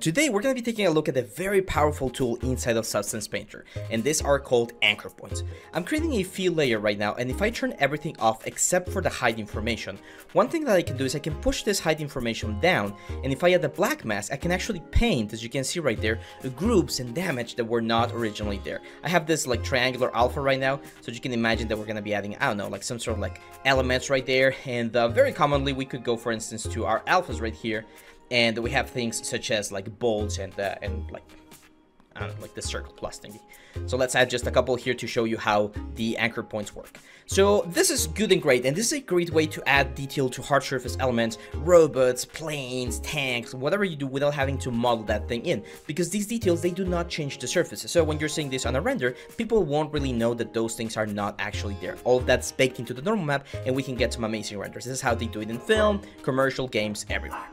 Today we're going to be taking a look at a very powerful tool inside of Substance Painter, and these are called anchor points. I'm creating a fill layer right now, and if I turn everything off except for the height information, one thing that I can do is I can push this height information down, and if I add the black mask, I can actually paint, as you can see right there, groups and damage that were not originally there. I have this like triangular alpha right now, so you can imagine that we're going to be adding, I don't know, like some sort of like elements right there, and uh, very commonly we could go for instance to our alphas right here, and we have things such as like bolts and uh, and like like the circle plus thingy. So let's add just a couple here to show you how the anchor points work. So this is good and great, and this is a great way to add detail to hard surface elements, robots, planes, tanks, whatever you do without having to model that thing in, because these details, they do not change the surface. So when you're seeing this on a render, people won't really know that those things are not actually there. All that's baked into the normal map, and we can get some amazing renders. This is how they do it in film, commercial, games, everywhere.